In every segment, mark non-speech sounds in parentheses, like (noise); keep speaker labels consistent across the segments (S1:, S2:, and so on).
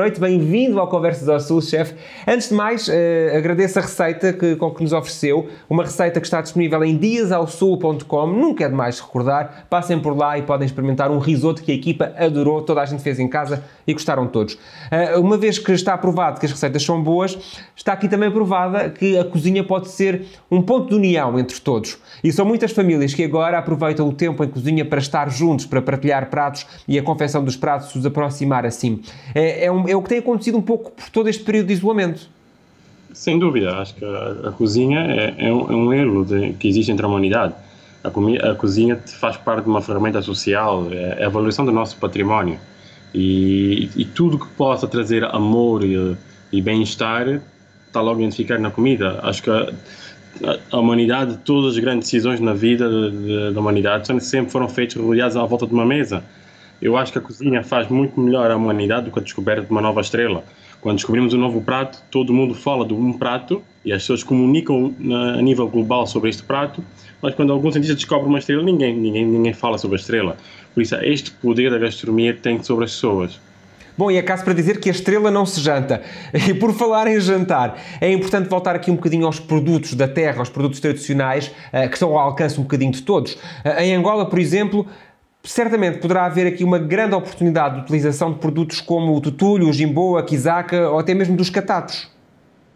S1: noite, bem-vindo ao Conversas ao Sul, chefe. Antes de mais, eh, agradeço a receita que, com que nos ofereceu, uma receita que está disponível em diasalsul.com, nunca é demais recordar, passem por lá e podem experimentar um risoto que a equipa adorou, toda a gente fez em casa e gostaram todos. Eh, uma vez que está provado que as receitas são boas, está aqui também provada que a cozinha pode ser um ponto de união entre todos. E são muitas famílias que agora aproveitam o tempo em cozinha para estar juntos, para partilhar pratos e a confecção dos pratos os aproximar assim. É, é um, é o que tem acontecido um pouco por todo este período de isolamento.
S2: Sem dúvida, acho que a, a cozinha é, é, um, é um elo de, que existe entre a humanidade. A, a, cozinha faz parte de uma ferramenta social, é, é a evolução do nosso património. E, e, tudo que possa trazer amor e, e bem-estar está logo identificado na comida. Acho que a, a, humanidade, todas as grandes decisões na vida da humanidade sempre foram feitas rodeadas à volta de uma mesa. Eu acho que a cozinha faz muito melhor a humanidade do que a descoberta de uma nova estrela. Quando descobrimos um novo prato, todo mundo fala de um prato e as pessoas comunicam na, a nível global sobre este prato, mas quando algum cientista descobre uma estrela, ninguém, ninguém, ninguém fala sobre a estrela. Por isso, este poder da gastronomia tem sobre as pessoas.
S1: Bom, e é caso para dizer que a estrela não se janta. (laughs) E por falar em jantar, é importante voltar aqui um bocadinho aos produtos da terra, aos produtos tradicionais, eh, que estão ao alcance um bocadinho de todos. Eh, em Angola, por exemplo, certamente poderá haver aqui uma grande oportunidade de utilização de produtos como o tutulho, o jimbo, a quizaca ou até mesmo dos catatos.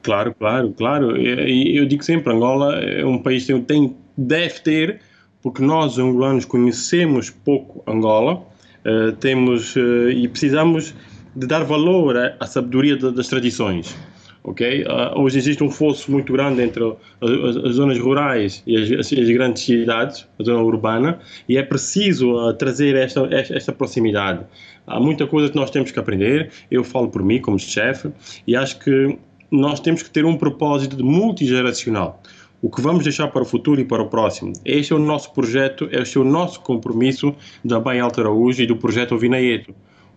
S2: Claro, claro, claro. Eu digo sempre, Angola é um país que tem, deve ter, porque nós angolanos conhecemos pouco Angola, uh, temos uh, e precisamos de dar valor à sabedoria das tradições ok? Uh, hoje existe um fosso muito grande entre as, as zonas rurais e as, as, grandes cidades, a zona urbana, e é preciso uh, trazer esta, esta, esta, proximidade. Há muita coisa que nós temos que aprender, eu falo por mim como chefe, e acho que nós temos que ter um propósito multigeracional. O que vamos deixar para o futuro e para o próximo. Este é o nosso projeto, este é o nosso compromisso da Bem Alta Araújo e do projeto Vinaeto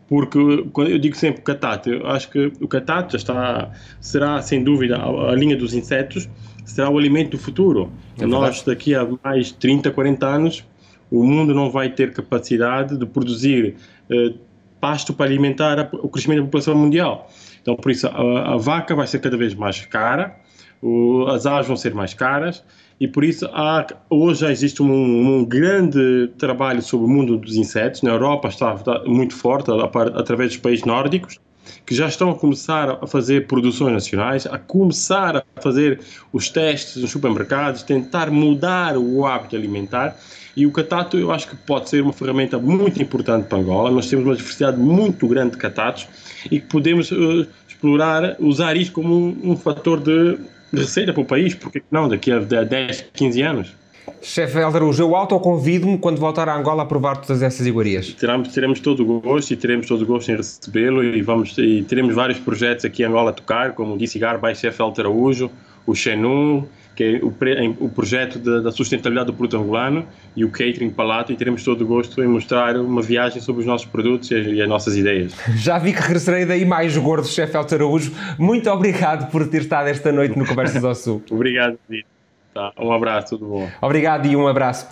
S2: porque quando eu digo sempre catata, eu acho que o catata está, será sem dúvida a, a, linha dos insetos, será o alimento do futuro. É Nós daqui a mais 30, 40 anos, o mundo não vai ter capacidade de produzir eh, pasto para alimentar a, o crescimento da população mundial. Então, por isso, a, a vaca vai ser cada vez mais cara, o, as aves vão ser mais caras, e por isso há, hoje já existe um, um, grande trabalho sobre o mundo dos insetos. Na Europa está, muito forte, através dos países nórdicos, que já estão a começar a fazer produções nacionais, a começar a fazer os testes nos supermercados, tentar mudar o hábito alimentar. E o catato eu acho que pode ser uma ferramenta muito importante para Angola. Nós temos uma diversidade muito grande de catatos e que podemos uh, explorar, usar isto como um, um fator de receita para o país, porque não, daqui a 10, 15 anos.
S1: Chefe Eldarujo, eu autoconvido-me quando voltar a Angola a provar todas essas iguarias.
S2: Teremos, teremos todo o gosto e teremos todo o gosto em recebê-lo e, vamos, e teremos vários projetos aqui em Angola a tocar, como o Dicigar by Chefe Altaraújo, o Xenu, que é o, o projeto de, da sustentabilidade do produto angolano e o Catering Palato e teremos todo o gosto em mostrar uma viagem sobre os nossos produtos e, e as nossas ideias. (laughs)
S1: Já vi que regressarei daí mais gordo, chefe Altaraújo. Muito obrigado por ter estado esta noite no Conversas ao Sul. (laughs)
S2: obrigado, Tá, um abraço, tudo bom.
S1: Obrigado e um abraço.